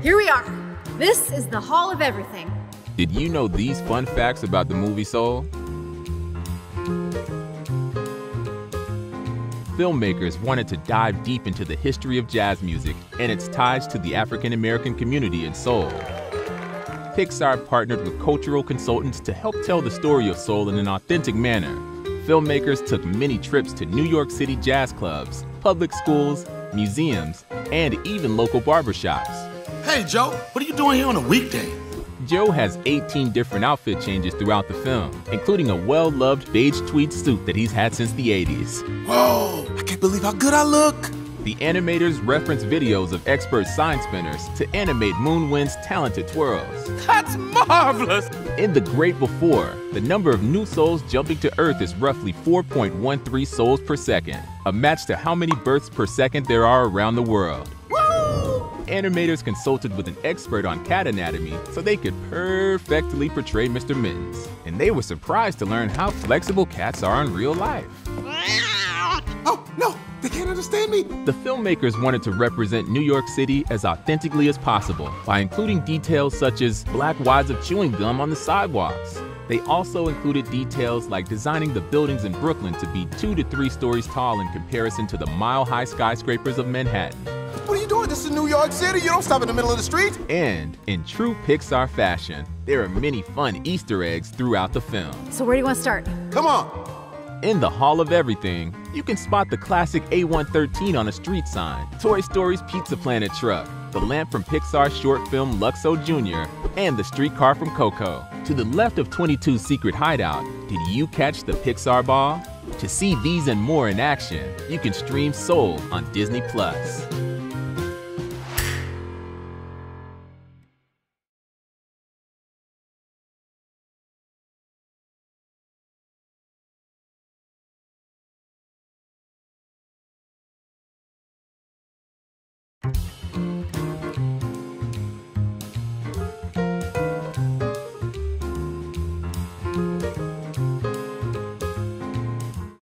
Here we are. This is the Hall of Everything. Did you know these fun facts about the movie Soul? Filmmakers wanted to dive deep into the history of jazz music and its ties to the African American community in Soul. Pixar partnered with cultural consultants to help tell the story of soul in an authentic manner. Filmmakers took many trips to New York City jazz clubs, public schools, museums, and even local barbershops. Hey, Joe, what are you doing here on a weekday? Joe has 18 different outfit changes throughout the film, including a well loved beige tweed suit that he's had since the 80s. Whoa, I can't believe how good I look. The animators reference videos of expert sign spinners to animate Moonwind's talented twirls. That's marvelous! In The Great Before, the number of new souls jumping to Earth is roughly 4.13 souls per second, a match to how many births per second there are around the world. Woo! Animators consulted with an expert on cat anatomy so they could perfectly portray Mr. Mittens, and they were surprised to learn how flexible cats are in real life. Oh, no, they can't understand me. The filmmakers wanted to represent New York City as authentically as possible by including details such as black wads of chewing gum on the sidewalks. They also included details like designing the buildings in Brooklyn to be two to three stories tall in comparison to the mile high skyscrapers of Manhattan. This is New York City. You don't stop in the middle of the street. And in true Pixar fashion, there are many fun Easter eggs throughout the film. So, where do you want to start? Come on. In the Hall of Everything, you can spot the classic A113 on a street sign, Toy Story's Pizza Planet truck, the lamp from Pixar's short film Luxo Jr., and the streetcar from Coco. To the left of 22's secret hideout, did you catch the Pixar ball? To see these and more in action, you can stream Soul on Disney Plus.